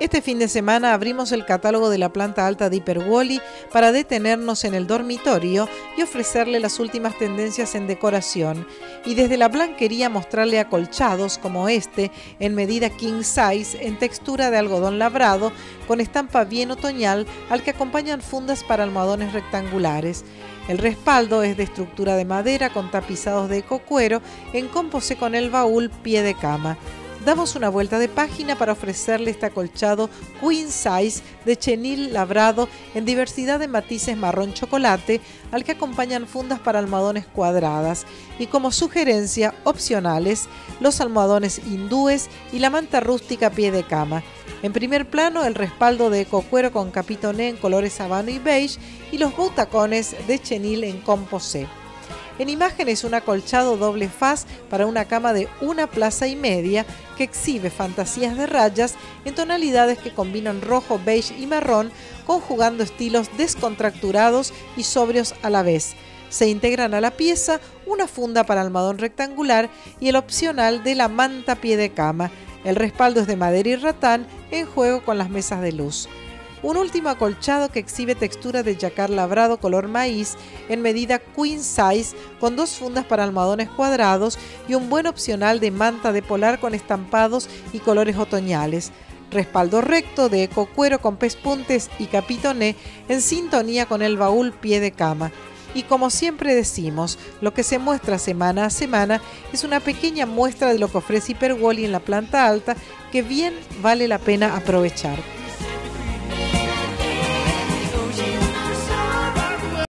Este fin de semana abrimos el catálogo de la planta alta de Hyperwally para detenernos en el dormitorio y ofrecerle las últimas tendencias en decoración. Y desde la blanquería mostrarle acolchados como este en medida king size en textura de algodón labrado con estampa bien otoñal al que acompañan fundas para almohadones rectangulares. El respaldo es de estructura de madera con tapizados de ecocuero en composé con el baúl pie de cama damos una vuelta de página para ofrecerle este acolchado queen size de chenil labrado en diversidad de matices marrón chocolate, al que acompañan fundas para almohadones cuadradas y como sugerencia opcionales los almohadones hindúes y la manta rústica pie de cama. En primer plano, el respaldo de ecocuero con capitoné en colores habano y beige y los butacones de chenil en composé. En imágenes un acolchado doble faz para una cama de una plaza y media que exhibe fantasías de rayas en tonalidades que combinan rojo, beige y marrón, conjugando estilos descontracturados y sobrios a la vez. Se integran a la pieza una funda para almohadón rectangular y el opcional de la manta pie de cama. El respaldo es de madera y ratán en juego con las mesas de luz un último acolchado que exhibe textura de yacar labrado color maíz en medida queen size con dos fundas para almohadones cuadrados y un buen opcional de manta de polar con estampados y colores otoñales. Respaldo recto de ecocuero con pespuntes y capitoné en sintonía con el baúl pie de cama. Y como siempre decimos, lo que se muestra semana a semana es una pequeña muestra de lo que ofrece Hyperwally en la planta alta que bien vale la pena aprovechar.